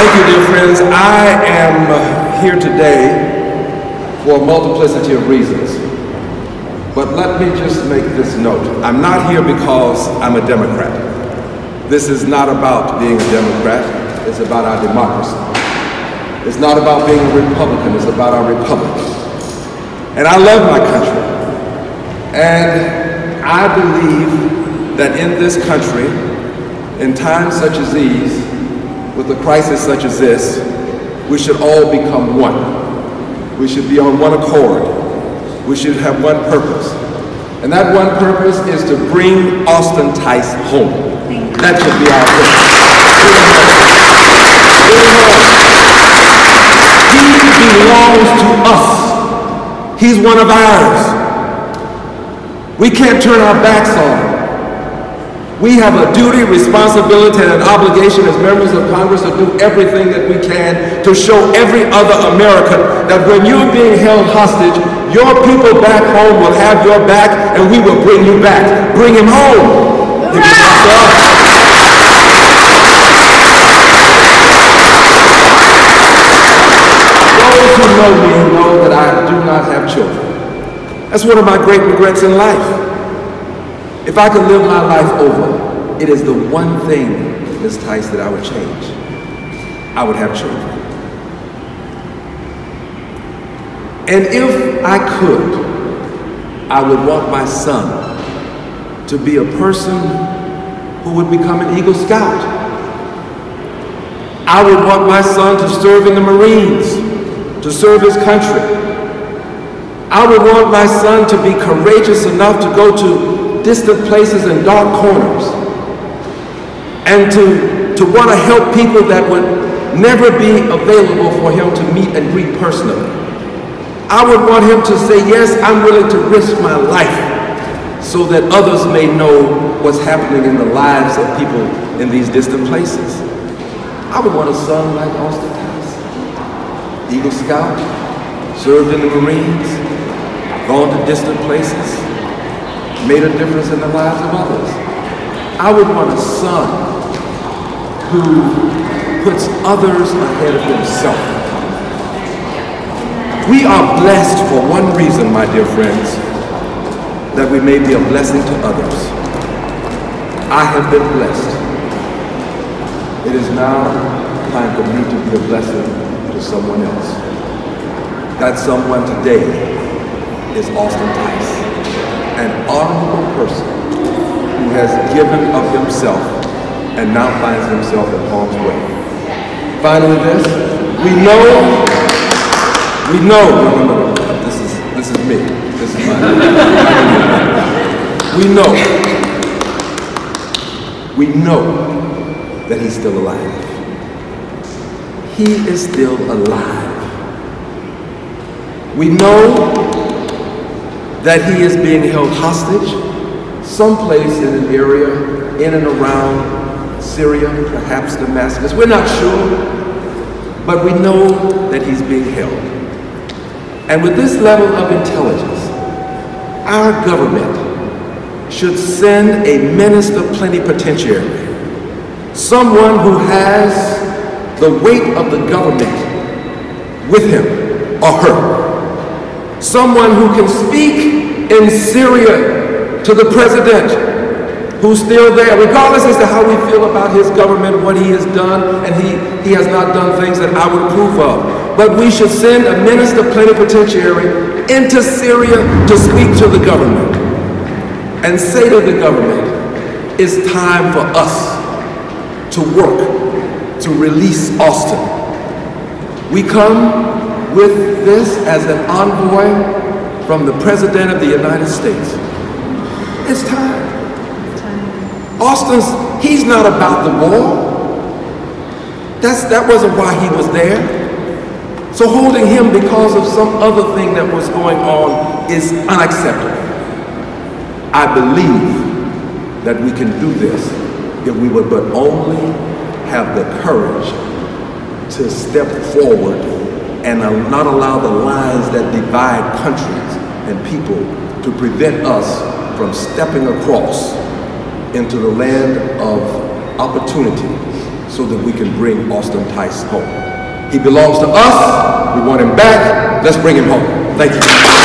Thank you, dear friends. I am here today for a multiplicity of reasons. But let me just make this note. I'm not here because I'm a Democrat. This is not about being a Democrat. It's about our democracy. It's not about being a Republican. It's about our republic. And I love my country. And I believe that in this country, in times such as these, with a crisis such as this, we should all become one. We should be on one accord. We should have one purpose. And that one purpose is to bring Austin Tice home. That should be our purpose. He belongs to us. He's one of ours. We can't turn our backs on him. We have a duty, responsibility, and an obligation as members of Congress to do everything that we can to show every other American that when you're being held hostage, your people back home will have your back and we will bring you back. Bring him home. Those who know me know that I do not have children. That's one of my great regrets in life. If I could live my life over, it is the one thing, Ms. Tice, that I would change. I would have children. And if I could, I would want my son to be a person who would become an Eagle Scout. I would want my son to serve in the Marines, to serve his country. I would want my son to be courageous enough to go to distant places and dark corners and to, to want to help people that would never be available for him to meet and greet personally. I would want him to say, yes, I'm willing to risk my life so that others may know what's happening in the lives of people in these distant places. I would want a son like Austin Tice, Eagle Scout, served in the Marines, gone to distant places, made a difference in the lives of others. I would want a son who puts others ahead of himself. We are blessed for one reason, my dear friends, that we may be a blessing to others. I have been blessed. It is now time for me to be a blessing to someone else. That someone today is Austin Tice an honorable person who has given of himself and now finds himself in harm's way. Finally this, we know, we know, no, no, no, this is, this is me, this is my, we know, we know that he's still alive. He is still alive. We know that he is being held hostage someplace in an area in and around Syria, perhaps Damascus. We're not sure, but we know that he's being held. And with this level of intelligence, our government should send a minister plenipotentiary, someone who has the weight of the government with him or her someone who can speak in Syria to the president who's still there, regardless as to how we feel about his government, what he has done, and he, he has not done things that I would approve of. But we should send a minister plenipotentiary into Syria to speak to the government and say to the government, it's time for us to work to release Austin. We come with this as an envoy from the President of the United States. It's time. Austin's, he's not about the war. That's, that wasn't why he was there. So holding him because of some other thing that was going on is unacceptable. I believe that we can do this if we would but only have the courage to step forward and not allow the lines that divide countries and people to prevent us from stepping across into the land of opportunity so that we can bring Austin Tice home. He belongs to us. We want him back. Let's bring him home. Thank you.